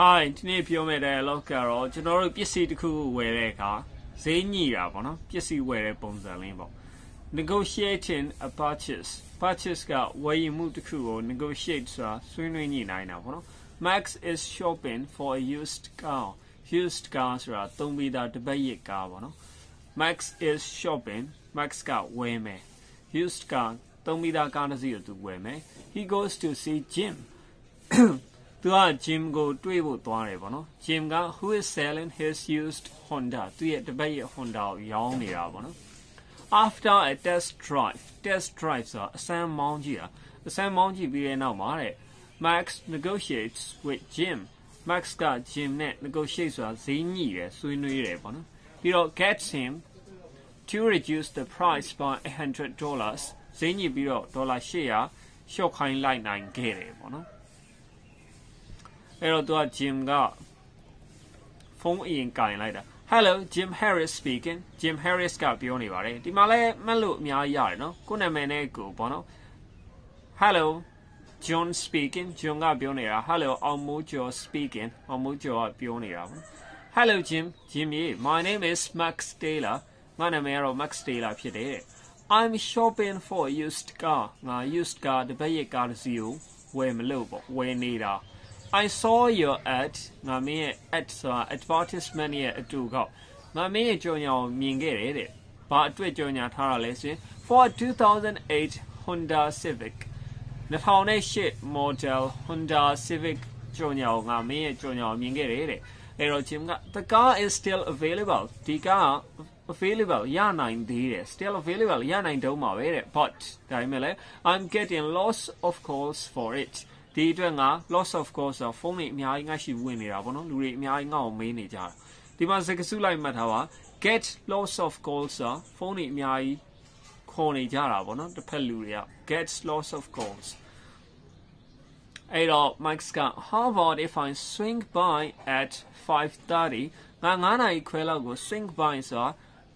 Hi ဒီနေ့ပြောမယ့် dialogue ကတော့ကျွန်တော်တို့ပစ္စည်းတစ်ခုဝယ်တဲ့အခါဈေးညှိတာပေါ့နော်ပစ္စည်းဝယ်တဲ့ပုံစံလေးပေါ့ negotiating a purchase purchase ကဝယ်ယူမှုတစ်ခုကို negotiate ဆိုတာဆွေးနွေးညှိနှိုင်းတာပေါ့နော် Max is shopping for a used car used car ဆိုတာသုံးပြီးသားတပတ်ရစ်ကားပေါ့နော် Max is shopping Max ကဝယ်မယ် used car သုံးပြီးသားကားတစ်စီးကိုသူဝယ်မယ် he goes to see Jim သူက Jim ကိုတွေ့ဖို့သွားတယ်ပေါ့နော် Jim က who is selling his used Honda သူရဲ့တပတ်ရဲ့ Honda ကိုရောင်းနေတာပေါ့နော် after a test drive test drive ဆိုတာအစမ်းမောင်းကြည့်တာအစမ်းမောင်းကြည့်ပြီးတဲ့နောက်မှာတဲ့ Max negotiates with Jim Max က Jim နဲ့ negotiate ဆိုတာဈေးညှိတယ်ဆွေးနွေးတယ်ပေါ့နော်ပြီးတော့ gets him to reduce the price by 100 dollars ဈေးညှိပြီးတော့ဒေါ်လာ800ရှော့ခိုင်းလိုက်နိုင်ခဲ့တယ်ပေါ့နော် အဲ့တော့သူက Jim ကဖုန်းအရင်ကင်လိုက်တာ Hello Jim Harris speaking Jim Harris ကပြောနေပါတယ်ဒီမှာလည်းမှတ်လို့အများကြီးရတယ်နော်ကိုနာမည်နဲ့ကိုပေါ့နော် Hello John speaking John ကပြောနေတာ Hello အောင်မိုးကျော် speaking အောင်မိုးကျော်ကပြောနေတာပေါ့ Hello Jim Jim ရေ My name is Max Taylor ငါနာမည်ကတော့ Max Taylor ဖြစ်တယ် I'm shopping for a used car ငါ used car တပတ်ရဲ့ကားတစ်စီးကိုဝယ်မလို့ပေါ့ဝယ်နေတာ I saw your ad ငါမင်းရဲ့ ad ဆိုတာ advertisement ရဲ့အတူကောက်ငါမင်းရဲ့ကြော်ညာကိုမြင်ခဲ့တယ်တဲ့ဘာအတွက်ကြော်ညာထားတာလဲဆိုရင် for 2008 Honda Civic 2008 model Honda Civic ကြော်ညာကိုငါမင်းရဲ့ကြော်ညာကိုမြင်ခဲ့တယ်တဲ့အဲ့တော့ Jim က the car is still available ဒီကား available ရနိုင်သေးတယ် still available ရနိုင်တော့မှာပဲတဲ့ but ဒါပေမဲ့လည်း I'm getting lots of calls for it ဒီအတွက်ငါ loss of calls ဆိုဖုန်းတွေအများကြီးငါရှိဝင်နေတာပေါ့နော်လူတွေအများကြီးငါ့ကိုမေးနေကြတာဒီမှာစကားစုလိုက်မှတ်ထားပါ get loss of calls ဆိုဖုန်းတွေအများကြီးခေါ်နေကြတာပေါ့နော်တစ်ဖက်လူတွေက get loss of calls အဲ့တော့ Max က how about if I swing by at 5:30ငါ9နာရီခွဲလောက်ကို swing by ဆိုတာ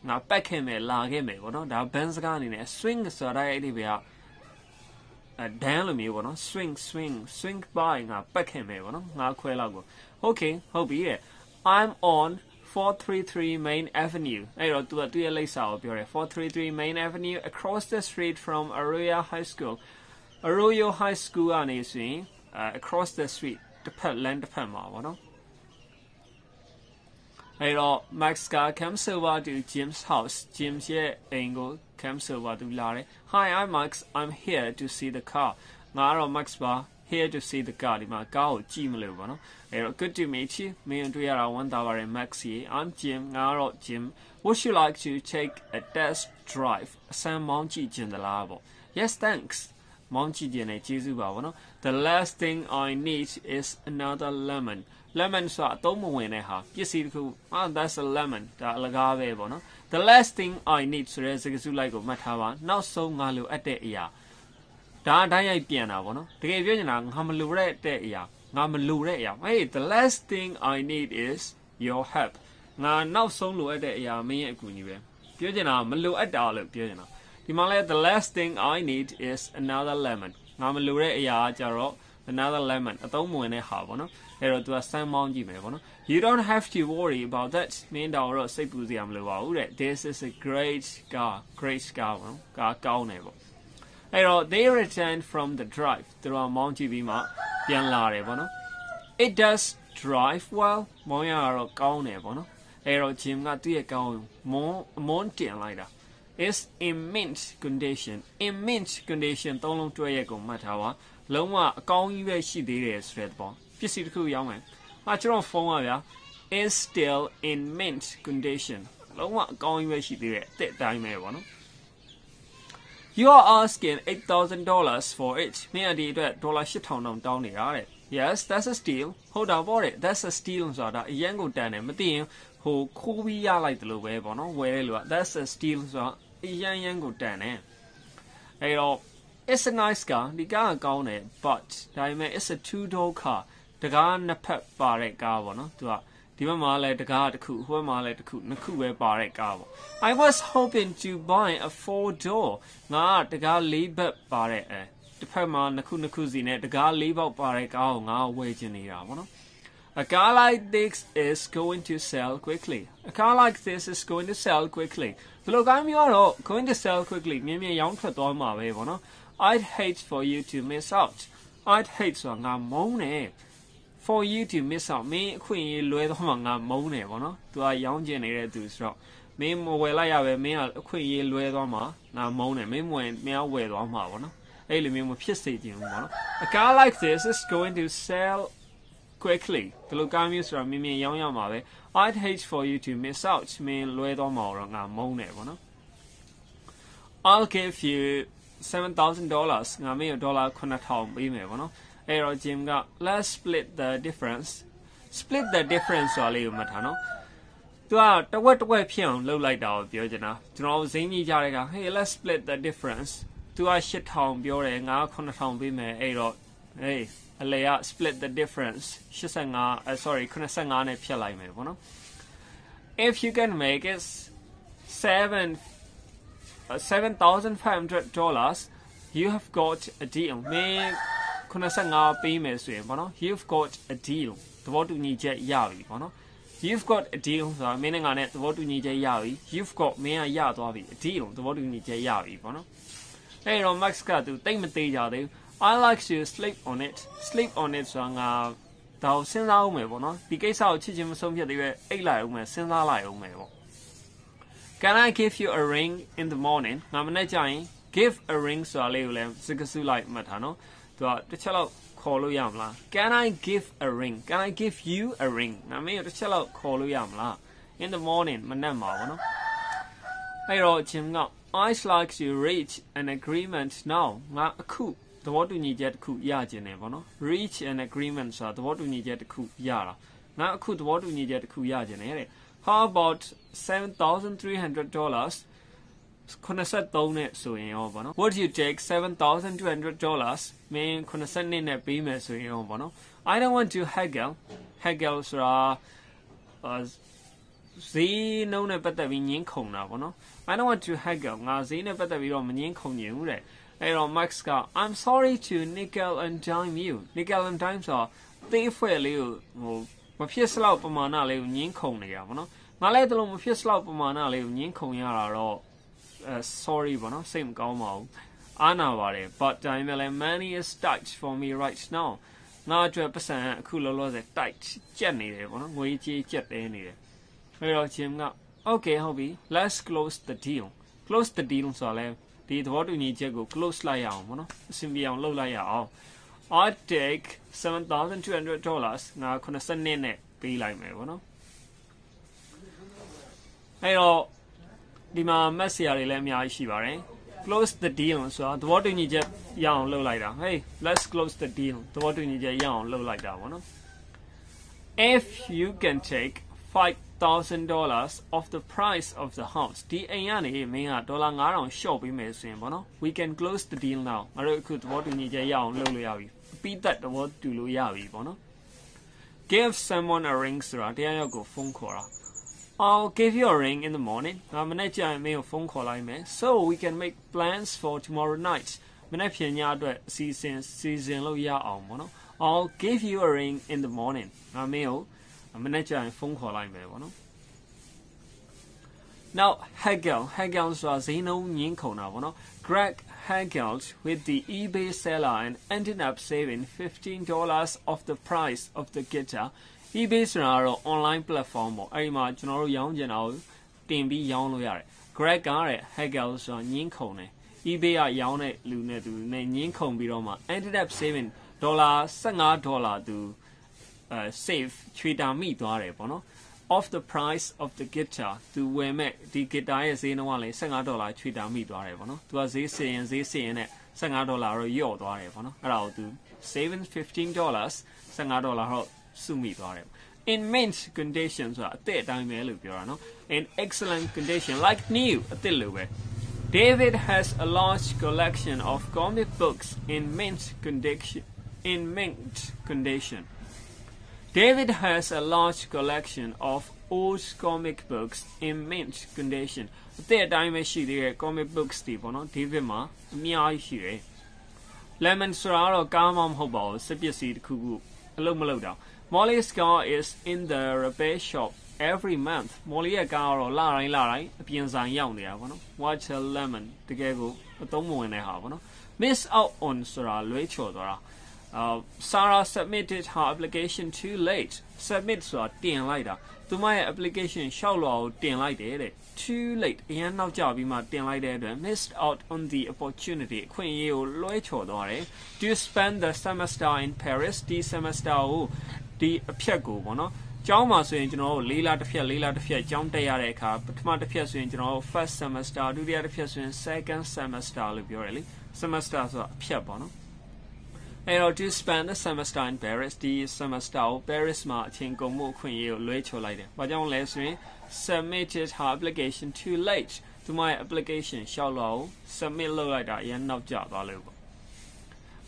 ငါပတ်ခဲ့မယ်လာခဲ့မယ်ပေါ့နော်ဒါဘန်စကားအနေနဲ့ swing ဆိုတာအဲ့ဒီပဲက ဒန်းလိုမျိုးပေါ့နော် swing swing swing by ငါပတ်ခင်မယ်ပေါ့နော်ငါခွဲလောက်ကို okay ဟုတ်ပြီတဲ့ I'm on 433 Main Avenue အဲ့တော့သူကသူ့ရဲ့လိပ်စာကိုပြောတယ်433 Main Avenue across the street from Arroyo High School Arroyo High School ကနေဆိုရင် across the street တစ်ဖက် land တစ်ဖက်မှာပေါ့နော် အဲ့တော့ Max က comes over to Jim's house Jim's ရဲ့အိမ်ကို comes over သူလာတယ် Hi I'm Max I'm here to see the car ငါတော့ Max ပါ here to see the car ဒီမှာကားကိုကြည့်မလို့ပေါ့နော်အဲ့တော့ good to meet you မင်းတွေ့ရတာဝမ်းသာပါတယ် Max ရေ I'm Jim ငါတော့ Jim would you like to take a test drive အစမ်းမောင်းကြည့်ခြင်းသလားပေါ့ Yes thanks မောင်းကြည့်ခြင်းနဲ့ကျေးဇူးပါပေါ့နော် The last thing I need is another lemon Lemon ဆိုတာအသုံးမဝင်တဲ့ဟာပစ္စည်းတစ်ခု ah that's a lemon ဒါအလကားပဲပေါ့နော် the last thing i need ဆိုတဲ့စကားစုလိုက်ကိုမှတ်ထားပါနောက်ဆုံးငါလိုအပ်တဲ့အရာဒါအတိုင်းရိုက်ပြန်တာပေါ့နော်တကယ်ပြောချင်တာငါမလိုတဲ့အရာငါမလိုတဲ့အရာ hey the last thing i need is your help ငါနောက်ဆုံးလိုအပ်တဲ့အရာမင်းရဲ့အကူအညီပဲပြောချင်တာမလိုအပ်တာလို့ပြောချင်တာဒီမှာလဲ the last thing i need is another lemon ငါမလိုတဲ့အရာကြတော့ another lemon အသုံးမဝင်တဲ့ဟာပေါ့နော်အဲ့တော့ तू ကစမ်းမောင်းကြည့်မယ်ပေါ့နော် you don't have to worry about that မင်းတော့တော့စိတ်ပူစရာမလိုပါဘူးတဲ့ this is a great car great car ပေါ့နော်ကားကောင်းတယ်ပေါ့အဲ့တော့ they returned from the drive သူတို့မောင်းကြည့်ပြီးမှပြန်လာတယ်ပေါ့နော် it does drive well မောင်းရတော့ကောင်းတယ်ပေါ့နော်အဲ့တော့ Jim ကသူ့ရဲ့ကောင်းမွန်းမွန်းတင်လိုက်တာ is in mint condition in mint condition သုံးလုံးတွဲရက်ကိုမှတ်ထားပါ လုံးဝအကောင်းကြီးပဲရှိသေးတယ်ဆိုတဲ့ပေါ့ပစ္စည်းတစ်ခုရောင်းမယ်။ဟာကျွန်တော်ဖုန်းပါဗျာ is still in mint condition လုံးဝအကောင်းကြီးပဲရှိသေးတယ်အသက်အတိုင်းပဲပေါ့နော် You are asking $8000 for it မင်းအဒီအတွက်ဒေါ်လာ8000တောင်တောင်းနေတာတဲ့ Yes that's a steal ဟုတ်တာပေါ့တဲ့ that's a steal ဆိုတာအရင်ကိုတန်တယ်မသိရင်ဟိုခိုးပြီးရလိုက်တယ်လို့ပဲပေါ့နော်ဝယ်တယ်လို့က that's a steal ဆိုတာအရင်ရန်ကိုတန်တယ်အဲ့တော့ it's a nice car ဒီကားကကောင်းတယ် but ဒါပေမဲ့ it's a two door car တကားနှစ်ဖက်ပါတဲ့ကားပေါ့နော်သူကဒီဘက်မှာလည်းတကားတစ်ခုဟိုဘက်မှာလည်းတစ်ခုနှစ်ခုပဲပါတဲ့ကားပေါ့ I was hoping to buy a four door ငါတကားလေးဘက်ပါတဲ့အဲတစ်ဖက်မှာနှစ်ခုနှစ်ခုစီနဲ့တကားလေးပေါက်ပါတဲ့ကားကိုငါဝယ်ချင်နေတာပေါ့နော် A car like this is going to sell quickly. A car like this is going to sell quickly. ဒီလိုကားမျိုးကတော့ going to sell quickly မြင်မြင်ရောင်းထွက်သွားမှာပဲပေါ့နော် I'd hate for you to miss out. I'd hate ဆိုတာငါမုန်းတယ် for you to miss out မင်းအခွင့်အရေးလွဲသွားမှာငါမုန်းတယ်ပေါ့နော်။ तू ကရောင်းကျင်နေတဲ့သူဆိုတော့မင်းမဝယ်လိုက်ရပဲမင်းကအခွင့်အရေးလွဲသွားမှာငါမုန်းတယ်မင်းမဝယ်မင်းဝယ်သွားမှာပေါ့နော်။အဲ့လိုမျိုးမဖြစ်စေချင်ဘူးပေါ့နော်။ A car like this is going to sell quickly ဒီလိုကားမျိုးဆိုတာမြင်မြင်ရောင်းရမှာပဲ I'd hate for you to miss out မင်းလွဲသွားမှာတော့ငါမုန်းတယ်ပေါ့နော် I'll give you $7,000 ငါမင်းဒေါ်လာ9000ပေးမယ်ပေါ့နော်အဲ့တော့ Jim က let's split the difference split the difference ဆိုတာလေးကိုမှတ်ထားနော်သူကတဝက်တဝက်ဖြစ်အောင်လုပ်လိုက်တာကိုပြောချင်တာကျွန်တော်ဇင်းကြီးကြတဲ့က hey let's split the difference သူက8000ပြောတယ်ငါ9000ပေးမယ်အဲ့တော့ hey အလေက split the difference 85 uh, sorry 85နဲ့ဖြတ်လိုက်မယ်ပေါ့နော် if you can make it 7 7500 dollars you have got a deal မင်း85ပေးမယ်ဆိုရင်ပေါ့နော် you've got a deal သဘောတူညီချက်ရပြီပေါ့နော် you've got a deal ဆိုတာမင်းနဲ့ငါနဲ့သဘောတူညီချက်ရပြီ you've got မင်းကရသွားပြီ a deal သဘောတူညီချက်ရပြီပေါ့နော်အဲ့တော့ Max ကသူတိတ်မသေးကြသေးဘူး I like to sleep on it sleep on it ဆိုတာငါဒါကိုစဉ်းစားအောင်မယ်ပေါ့နော်ဒီကိစ္စကိုချစ်ချင်းမဆုံးဖြတ်သေးပဲအိတ်လိုက်အောင်မယ်စဉ်းစားလိုက်အောင်မယ်ပေါ့ Can I give you a ring in the morning ငါမနေ့ကျရင် give a ring ဆိုတာလေးကိုလည်းစကားစုလိုက်မှတ်ထားနော်သူကတစ်ချက်လောက်ခေါ်လို့ရမလား Can I give a ring Can I give you a ring ငါမင်းတစ်ချက်လောက်ခေါ်လို့ရမလား in the morning မနေ့မှာပေါ့နော်အဲ့တော့ချင်းက I'd like to reach an agreement now ငါအခုသ ဘောတူညီချက်တစ်ခုရကျင်တယ်ပေါ့နော် reach an agreement ဆိုတာသဘောတူညီချက်တစ်ခုရတာငါအခုသဘောတူညီချက်တစ်ခုရကျင်တယ်တဲ့ how about 7300 dollars 83နဲ့ဆိုရင်ရောပေါ့နော် Would you take 7200 dollars မင်း82နဲ့ပေးမယ်ဆိုရင်ရောပေါ့နော် I don't want to haggle haggle ဆိုတာဈေးနှုန်းနဲ့ပတ်သက်ပြီးညင်းခုန်တာပေါ့နော် I don't want to haggle ငါဈေးနဲ့ပတ်သက်ပြီးတော့မညင်းခုန်ချင်ဘူးတဲ့ အဲ့တော့ Max က I'm sorry to nickel and dime you nickel and dime ဆိုတော့သေးဖွဲ့လေးကိုဟိုမဖြစ်စလောက်ပမာဏလေးကိုညင်းခုန်နေရပါတော့ငါလည်းတလုံးမဖြစ်စလောက်ပမာဏလေးကိုညင်းခုန်ရတာတော့ sorry ပေါ့နော်စိတ်မကောင်းပါဘူးအားနာပါတယ် but ဒါပေမဲ့လည်း money is tight for me right now ငါအတွက်ပတ်စံအခုလောလောဆယ် tight ကြက်နေတယ်ပေါ့နော်ငွေကြေးကြက်တဲနေတယ်အဲ့တော့ Jim က okay ဟုတ်ပြီ let's close the deal close the deal ဆိုတော့လဲ ဒီသဘောတူညီချက်ကို close လိုက်ရအောင်ပေါ့နော်အဆင်ပြေအောင်လုပ်လိုက်ရအောင် I take 7200 dollars ငါ90နှစ်နဲ့ပေးလိုက်မယ်ပေါ့နော်အဲ့တော့ဒီမှာမက်ဆီယာတွေလည်းအများကြီးရှိပါတယ် close the deal ဆိုတာသဘောတူညီချက်ရအောင်လုပ်လိုက်တာ hey let's close the deal သဘောတူညီချက်ရအောင်လုပ်လိုက်တာပေါ့နော် if you can take 5000 dollars of the price of the house ဒီအိမ်ကနေမင်းကဒေါ်လာ9000ရှော့ပေးမယ်ဆိုရင်ပေါ့နော် we can close the deal now ငါတို့အခုသဘောတူညီချက်ရအောင်လုပ်လို့ရပြီပြီးသက်သဘောတူလို့ရပြီပေါ့နော် give someone a ring ဆိုတာတရားရောက်ကိုဖုန်းခေါ်တာ I'll give you a ring in the morning ငါမနေ့ကျရင်မင်းကိုဖုန်းခေါ်လိုက်မယ် so we can make plans for tomorrow night မနေ့ဖြန်ညအတွက်အစီအစဉ်စီစဉ်လို့ရအောင်ပေါ့နော် I'll give you a ring in the morning ငါမင်းကို မနေ့ကျရင်ဖုန်းခေါ်လိုက်မယ်ပေါ့နော် Now haggle haggle ဆိုတာဈေးနှုန်းညင်းခုန်တာပေါ့နော် Greg haggled with the eBay seller and ended up saving $15 off the price of the guitar eBay ဆိုတာကတော့ online platform ပေါ့အဲ့ဒီမှာကျွန်တော်တို့ရောင်းချင်တာကိုတင်ပြီးရောင်းလို့ရတယ် Greg ကတဲ့ haggle ဆိုတာညင်းခုန်တယ် eBay ကရောင်းတဲ့လူနဲ့သူနဲ့ညင်းခုန်ပြီးတော့မှ ended up saving ဒေါ်လာ15ဒေါ်လာသူအဲ save ချွေတာမိသွားတယ်ပေါ့နော် of the price of the guitar သူဝယ်မဲ့ဒီ guitar ရဲ့ဈေးနှုန်းကလည်း15ဒေါ်လာချွေတာမိသွားတယ်ပေါ့နော်သူကဈေးစင်ရင်ဈေးစင်ရင်နဲ့15ဒေါ်လာတော့ညော့သွားတယ်ပေါ့နော်အဲ့ဒါကိုသူ saving 15 dollars 15ဒေါ်လာတော့စုမိသွားတယ် in mint condition ဆိုတာအသက်အတိုင်းပဲလို့ပြောတာနော် in excellent condition like new အသက်လိုပဲ David has a large collection of comic books in mint condition in mint condition David has a large collection of old comic books in mint condition အသက်အတိုင်းပဲရှိသေးတဲ့ comic books တွေပေါ့နော် David မှာအများကြီးရှိတယ် Lemon ဆိုတာတော့ကားမှမဟုတ်ပါဘူးစက်ပစ္စည်းတစ်ခုခုအလုံးမလုံးတော့ Molly's car is in the repair shop every month Molly ရဲ့ကားကတော့လတိုင်းလတိုင်းအပြင်ဆိုင်ရောက်နေတာပေါ့နော် Watch a lemon တကယ်ကိုအသုံးမဝင်တဲ့ဟာပေါ့နော် Miss out on ဆိုတာလွဲချော်သွားတာ uh Sarah submitted her application too late submit ဆိုတာတင်လိုက်တာသူမရဲ့ application ရှောက်လွှာကိုတင်လိုက်တယ်တဲ့ too late အရင်နောက်ကျပြီးမှတင်လိုက်တဲ့အတွက် missed out on the opportunity အခွင့်အရေးကိုလွှဲချော်သွားတယ် to spend the semester in Paris ဒီ semester ကိုဒီအဖြတ်ကိုပေါ့နော်ကျောင်းမှာဆိုရင်ကျွန်တော်တို့၄လတစ်ဖြတ်၄လတစ်ဖြတ်ကျောင်းတက်ရတဲ့အခါပထမတစ်ဖြတ်ဆိုရင်ကျွန်တော်တို့ first semester ဒုတိယတစ်ဖြတ်ဆိုရင် second semester လို့ပြောရလေ semester ဆိုတာအဖြတ်ပေါ့နော် အဲ့တော့ to spend the semester in Paris ဒီ semester ကို Paris မှာအချိန်ကုန်မှုအခွင့်အရေးကိုလွှဲချော်လိုက်တယ်။ဘာကြောင့်လဲဆိုရင် submitted her application too late သူမရဲ့ application ရှောက်လို့ submit လုပ်လိုက်တာအရင်နောက်ကျသွားလို့ပေါ့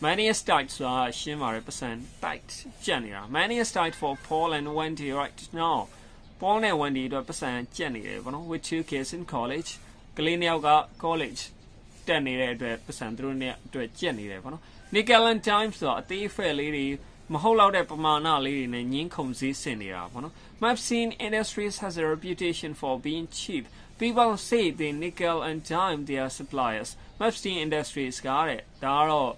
Many is tight ဆိုတာရှင်းပါတယ် percent tight ကျက်နေတာ Many is tight for Paul and Wendy right now Paul နဲ့ Wendy အတွက် percent ကျက်နေတယ်ပေါ့နော် with two kids in college ကလေးနှစ်ယောက်က college တက်နေတဲ့အတွက် percent သူတို့နဲ့အတွက်ကျက်နေတယ်ပေါ့နော် Nickel and Dime ဆိုတာအသေးဖက်လေးတွေမဟုတ်တော့တဲ့ပမာဏလေးတွေနဲ့ညင်းခုန်စည်းဆင်နေတာပေါ့နော် Mapsine Industries has a reputation for being cheap people say they nickel and dime their suppliers Mapsine Industries ကတဲ့ဒါကတော့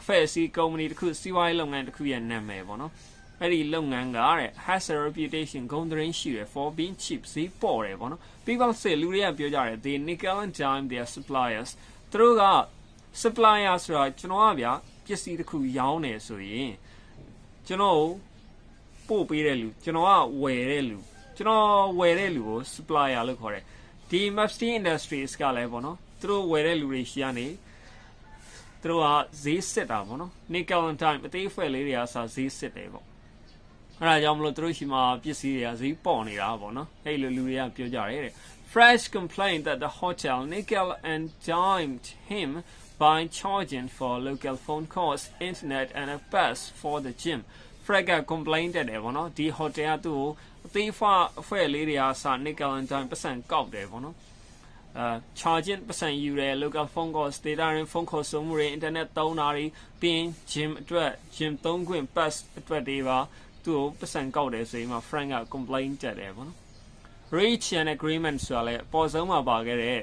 အဖက်အစည်းကုမ္ပဏီတစ်ခုစီးပွားရေးလုပ်ငန်းတစ်ခုရဲ့နာမည်ပေါ့နော်အဲ့ဒီလုပ်ငန်းကတဲ့ has a reputation ဂုဏ်သတင်းရှိတယ် for being cheap ဈေးပေါ်တယ်ပေါ့နော် people say လူတွေကပြောကြတယ် they nickel and dime their suppliers သူတို့က supplier ဆိုတာကျွန်တော်ကဗျာပစ္စည်းတစ်ခုရောင်းတယ်ဆိုရင်ကျွန်တော်ပို့ပေးတဲ့လူကျွန်တော်ကဝယ်တဲ့လူကျွန်တော်ဝယ်တဲ့လူကို supplier လို့ခေါ်တယ်ဒီ Mapstein Industries ကလည်းပေါ့နော်သူတို့ဝယ်တဲ့လူတွေရှိရနေသူတို့ကဈေးစစ်တာပေါ့နော် nickel and dime အသေးဖွဲ့လေးတွေကစာဈေးစစ်တယ်ပေါ့အဲ့ဒါကြောင့်မလို့သူတို့ရှိမှပစ္စည်းတွေကဈေးပေါ်နေတာပေါ့နော်အဲ့လိုလူတွေကပြောကြတယ်တဲ့ Fresh complained that the hotel nickel and dimed him by charging for local phone calls, internet and a bus for the gym. Fred က complaint တက်တယ်ဗောနော်ဒီ hotel ကသူ့ကိုအသေးဖအဖွဲ့လေးတွေအားစာ nickel and dime ပတ်စံကောက်တယ်ဗောနော်အဲ charging ပတ်စံယူတယ် local phone calls data ရင်း phone call စုံမှုတွေ internet သုံးတာတွေပြီးရင် gym အတွက် gym သုံးခွင့် bus အတွက်တွေပါသူ့ကိုပတ်စံကောက်တယ်ဆိုရင်မှ Frank က complaint တက်တယ်ဗောနော် reach an agreement ဆိုတာလည်းအပေါ်ဆုံးမှာပါခဲ့တဲ့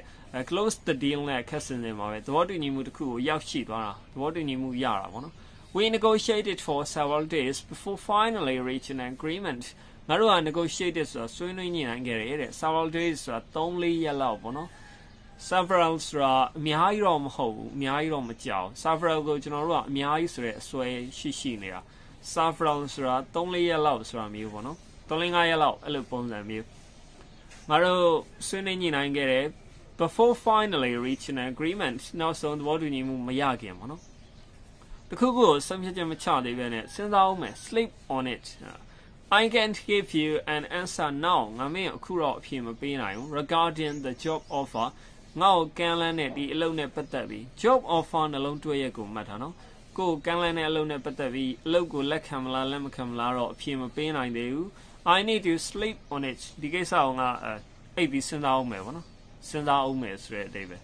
close the deal နဲ့ခက်စင်စင်မှာပဲသဘောတူညီမှုတစ်ခုကိုရောက်ရှိသွားတာသဘောတူညီမှုရတာပေါ့နော် we negotiated for several days before finally reaching an agreement ငါတို့က negotiated ဆိုတာဆွေးနွေးညှိနှိုင်းခဲ့တယ်တဲ့ several days ဆိုတာ3-4ရက်လောက်ပေါ့နော် several ဆိုတာအများကြီးတော့မဟုတ်ဘူးအများကြီးတော့မကြောက် several ကိုကျွန်တော်တို့ကအများကြီးဆိုတဲ့အစွဲရှိရှိနေတာ several ဆိုတာ3-4ရက်လောက်ဆိုတာမျိုးပေါ့နော်3-5ရက်လောက်အဲ့လိုပုံစံမျိုး ငါတို့ဆွေးနွေးညှိနှိုင်းခဲ့တယ် before finally reaching an agreement နောက်ဆုံးသဘောတူညီမှုမရခင်ပေါ့နော်တခုခုကိုဆုံးဖြတ်ချက်မချသေးဘဲနဲ့စဉ်းစားအောင်မယ် sleep on it I can't give you an answer now ငါမင်းအခုတော့အဖြေမပေးနိုင်ဘူး regarding the job offer ငါ့ကိုကန်လန်းတဲ့ဒီအလုပ်နဲ့ပတ်သက်ပြီး job offer နှလုံးတွဲရက်ကိုမှတ်ထားနော်ကိုကန်လန်းတဲ့အလုပ်နဲ့ပတ်သက်ပြီးအလုပ်ကိုလက်ခံမလားလက်မခံမလားတော့အဖြေမပေးနိုင်သေးဘူး I need to sleep on it ဒီကိစ္စကိုငါအိပ်ပြီးစဉ်းစားအောင်မယ်ပေါ့နော်စဉ်းစားအောင်မယ်ဆိုတဲ့အဓိပ္ပာယ်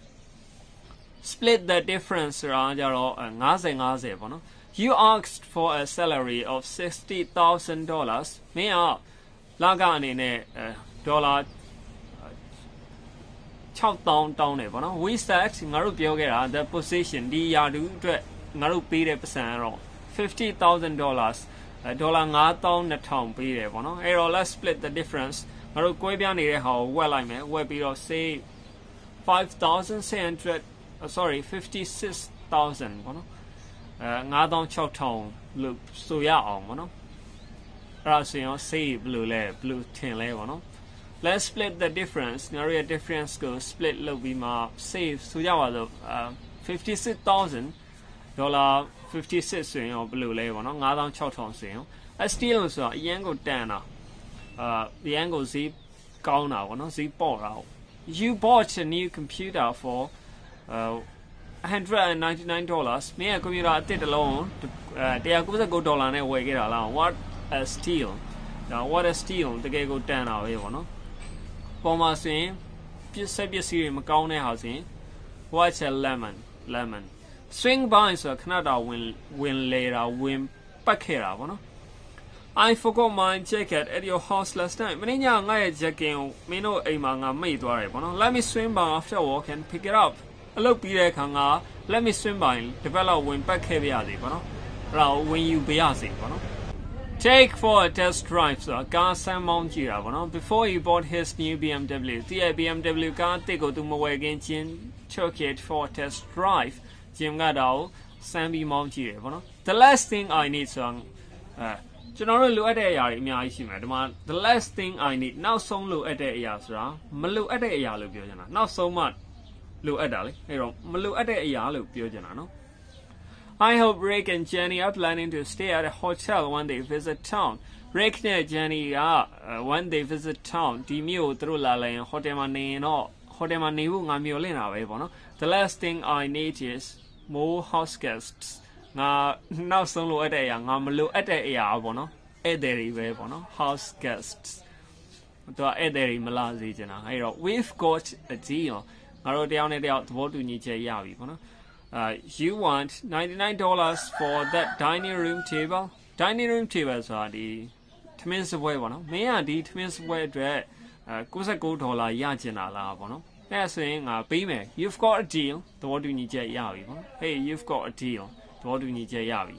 split the difference ဆိုတာကြတော့50 50ပေါ့နော် you asked for a salary of $60000 မင်းကလကအနေနဲ့ဒေါ်လာ6000တောင်းတယ်ပေါ့နော် we said ငါတို့ပြောခဲ့တာ the position ဒီယာတူအတွက်ငါတို့ပေးတဲ့ပတ်စံကတော့50000 dollars ဒေါ်လာ9200ပေးတယ်ပေါ့နော်အဲ့တော့ let's split the difference ငါတို့ကွဲပြားနေတဲ့ဟာကိုဝက်လိုက်မယ်ဝက်ပြီးတော့ say 5600 sorry 56000ပေါ့နော်အဲ9600လို့ဆိုရအောင်ပေါ့နော်အဲ့ဒါဆိုရင် say ဘယ်လိုလဲဘယ်လိုထင်လဲပေါ့နော် let's split the difference ငါတို့ရဲ့ difference ကို split လုပ်ပြီးမှ save ဆိုကြပါစို့56000ဒေါ်လာ 56ဆိုရင်ရောဘယ်လိုလဲပေါ့နော်9600ဆိုရင်ရော STL ဆိုတာအရင်ကိုတန်တာအာအရင်ကိုဈေးကောင်းတာပေါ့နော်ဈေးပေါ့တာ you bought a new computer for uh 199 dollars မင်းကကွန်ပျူတာအသစ်တစ်လုံးအဲ199ဒေါ်လာနဲ့ဝယ်ခဲ့တာလား what a steal ဒါ what a steal တကယ်ကိုတန်တာပဲပေါ့နော်ပေါ်မှာဆိုရင်ပစ္စည်းပစ္စည်းတွေမကောင်းတဲ့ဟာဆိုရင် watch a lemon lemon swing by ဆိုတာခဏတာဝင်ဝင်လေတာဝင်ပတ်ခဲ့တာပေါ့နော် I forgot my jacket at your house last night မင်းညငါရဲ့ jacket ကိုမင်းတို့အိမ်မှာငါမိတ်သွားတယ်ပေါ့နော် Let me swim by after work and pick it up အလုပ်ပြီးတဲ့အခါငါ Let me swim by တပတ်လောက်ဝင်ပတ်ခဲ့ပြရစီပေါ့နော်အဲ့ဒါကိုဝင်ယူပြရစီပေါ့နော် Take for a test drive ဆိုတာကားဆန်းမောင်းကြည့်တာပေါ့နော် Before he bought his new BMW ဒီ BMW ကားတစ်ကိုသူမဝယ်ခင်ချင်း took it for a test drive ဂျင်ကတော့စမ်းပြီးမောင်းကြည့်တယ်ပေါ့နော် The last thing I need ဆိုတာအဲကျွန်တော်တို့လိုအပ်တဲ့အရာတွေအများကြီးရှိမယ်ဒီမှာ the last thing I need နောက်ဆုံးလိုအပ်တဲ့အရာဆိုတာမလိုအပ်တဲ့အရာလို့ပြောချင်တာနောက်ဆုံးမှလိုအပ်တာလေအဲ့တော့မလိုအပ်တဲ့အရာလို့ပြောချင်တာနော် I hope Rick and Jenny are planning to stay at a hotel when they visit town. Rick နဲ့ Jenny က when they visit town ဒီမြို့ကိုသူတို့လာလဲရင် hotel မှာနေရင်တော့ hotel မှာနေဖို့ငါမျှော်လင့်တာပဲပေါ့နော် The last thing I need is more house guests ငါနောက်ဆုံးလိုအပ်တဲ့အရာငါမလိုအပ်တဲ့အရာပေါ့နော်ဧည့်သည်တွေပဲပေါ့နော် house guests တော့ဧည့်သည်တွေမလာစေချင်တာအဲ့တော့ we've got a deal ငါတို့တယောက်နဲ့တယောက်သဘောတူညီချက်ရပြီပေါ့နော် uh you want 99 dollars for that dining room table dining room table ဆိုတာဒီထမင်းစပွဲပေါ့နော်မင်းကဒီထမင်းစပွဲအတွက်အဲ69ဒေါ်လာရကျင်တာလားပေါ့နော် အဲ့ဆိုရင်ငါပေးမယ် you've got a deal သဘောတူညီချက်ရပြီပေါ့နော် hey you've got a deal သဘောတူညီချက်ရပြီ